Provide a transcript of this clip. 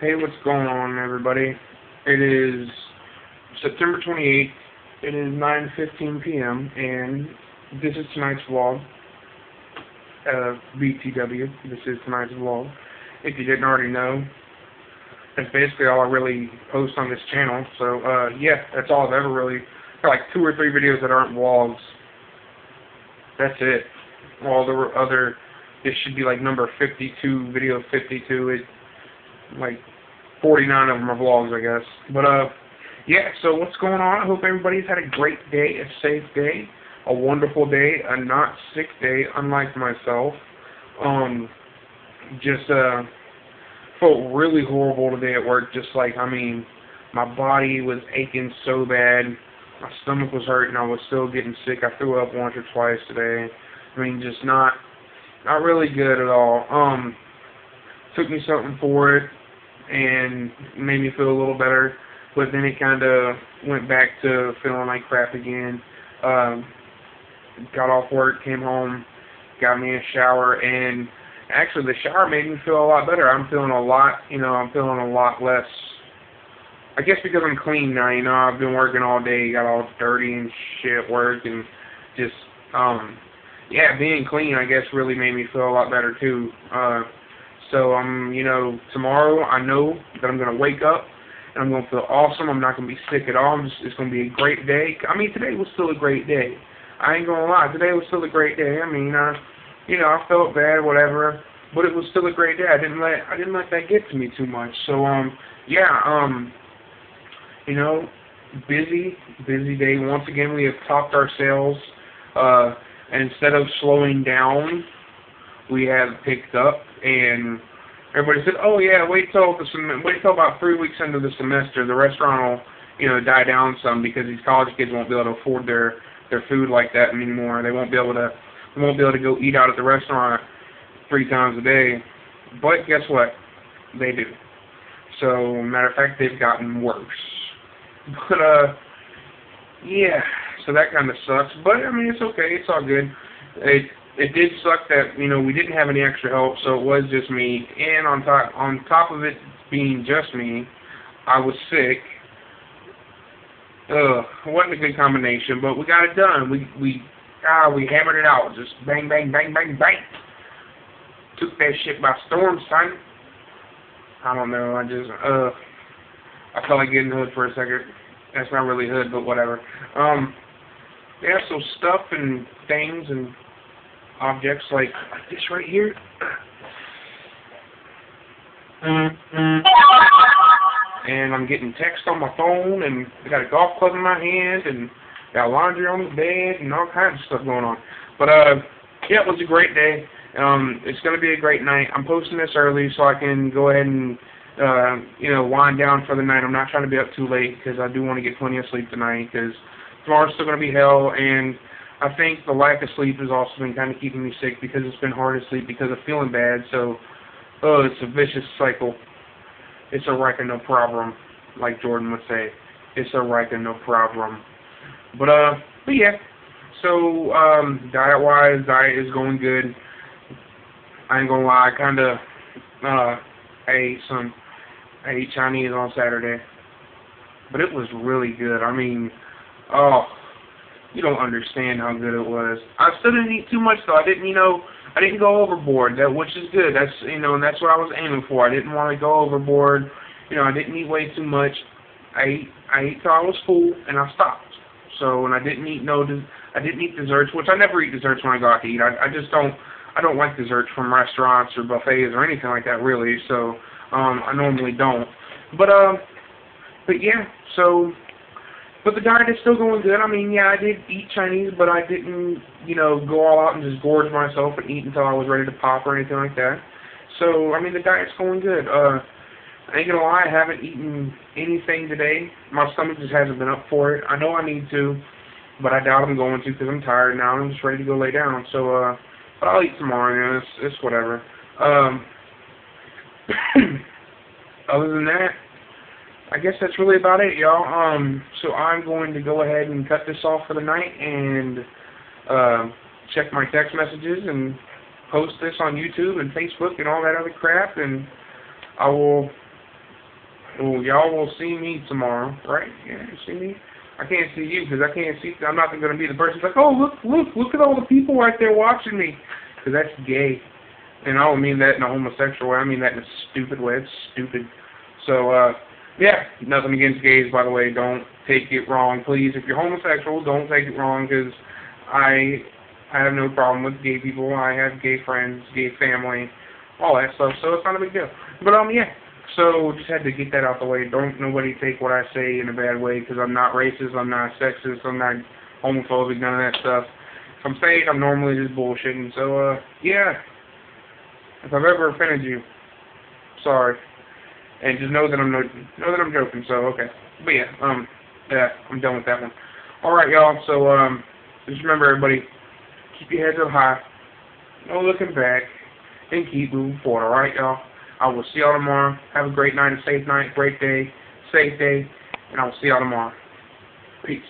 Hey, what's going on, everybody? It is September 28th. It is 9:15 p.m. and this is tonight's vlog. Uh, BTW. This is tonight's vlog. If you didn't already know, that's basically all I really post on this channel. So, uh, yeah, that's all I've ever really. Like two or three videos that aren't vlogs. That's it. All the other. This should be like number 52, video 52. It like 49 of them are vlogs, I guess. But uh, yeah. So what's going on? I hope everybody's had a great day, a safe day, a wonderful day, a not sick day, unlike myself. Um, just uh, felt really horrible today at work. Just like I mean, my body was aching so bad. My stomach was hurting. I was still getting sick. I threw up once or twice today. I mean, just not, not really good at all. Um, took me something for it and made me feel a little better. But then it kind of went back to feeling like crap again. Um, got off work, came home, got me a shower, and actually the shower made me feel a lot better. I'm feeling a lot, you know, I'm feeling a lot less. I guess because I'm clean now, you know, I've been working all day, got all dirty and shit work, and just, um, yeah, being clean, I guess, really made me feel a lot better too. Uh, so I'm, um, you know, tomorrow I know that I'm gonna wake up and I'm gonna feel awesome. I'm not gonna be sick at all. Just, it's gonna be a great day. I mean, today was still a great day. I ain't gonna lie. Today was still a great day. I mean, uh, you know, I felt bad, whatever, but it was still a great day. I didn't let I didn't let that get to me too much. So um, yeah, um, you know, busy, busy day. Once again, we have topped our sales. Uh, instead of slowing down, we have picked up and everybody said, "Oh yeah, wait till the sem- wait till about three weeks into the semester, the restaurant will you know die down some because these college kids won't be able to afford their their food like that anymore. They won't be able to they won't be able to go eat out at the restaurant three times a day. But guess what? They do. So matter of fact, they've gotten worse. But uh, yeah. So that kind of sucks. But I mean, it's okay. It's all good. It it did suck that you know we didn't have any extra help, so it was just me. And on top on top of it being just me, I was sick. Ugh, it wasn't a good combination, but we got it done. We we ah we hammered it out, just bang bang bang bang bang. Took that shit by storm, son. I don't know. I just uh, I felt like getting hood for a second. That's not really hood, but whatever. Um, yeah, so stuff and things and objects like, this right here. And I'm getting text on my phone, and I got a golf club in my hand, and got laundry on the bed, and all kinds of stuff going on. But uh, yeah, it was a great day. Um, it's gonna be a great night. I'm posting this early so I can go ahead and uh, you know wind down for the night. I'm not trying to be up too late because I do want to get plenty of sleep tonight because tomorrow's still gonna be hell and I think the lack of sleep has also been kind of keeping me sick because it's been hard to sleep because of feeling bad. So, oh, it's a vicious cycle. It's a wreck no problem, like Jordan would say. It's a wreck no problem. But uh, but yeah. So um, diet wise, diet is going good. I ain't gonna lie, I kind of uh, I ate some I ate Chinese on Saturday, but it was really good. I mean, oh you don't understand how good it was. I still didn't eat too much though. I didn't, you know, I didn't go overboard. That which is good. That's you know, and that's what I was aiming for. I didn't want to go overboard. You know, I didn't eat way too much. I ate I ate till I was full and I stopped. So and I didn't eat no I didn't eat desserts, which I never eat desserts when I go out to eat. I I just don't I don't like desserts from restaurants or buffets or anything like that really. So um I normally don't. But um but yeah, so but the diet is still going good. I mean, yeah, I did eat Chinese, but I didn't, you know, go all out and just gorge myself and eat until I was ready to pop or anything like that. So, I mean, the diet's going good. Uh, I ain't gonna lie, I haven't eaten anything today. My stomach just hasn't been up for it. I know I need to, but I doubt I'm going to because I'm tired now I'm just ready to go lay down. So, uh, but I'll eat tomorrow. You know, it's, it's whatever. Um, other than that, I guess that's really about it, y'all. Um, so I'm going to go ahead and cut this off for the night and uh, check my text messages and post this on YouTube and Facebook and all that other crap. And I will Well, y'all will see me tomorrow, right? Yeah, see me. I can't see you because I can't see. I'm not going to be the person like, oh look, look, look at all the people right there watching me, because that's gay. And I don't mean that in a homosexual way. I mean that in a stupid way. It's stupid. So, uh, yeah, nothing against gays, by the way. Don't take it wrong, please. If you're homosexual, don't take it wrong, because I, I have no problem with gay people. I have gay friends, gay family, all that stuff. So it's not a big deal. But um, yeah. So just had to get that out the way. Don't nobody take what I say in a bad way, because I'm not racist. I'm not sexist. I'm not homophobic. None of that stuff. If I'm saying I'm normally just bullshitting. So uh, yeah. If I've ever offended you, sorry. And just know that I'm no, know that I'm joking. So okay, but yeah, um, yeah, I'm done with that one. All right, y'all. So um, just remember, everybody, keep your heads up high, no looking back, and keep moving forward. All right, y'all. I will see y'all tomorrow. Have a great night, a safe night, great day, safe day, and I will see y'all tomorrow. Peace.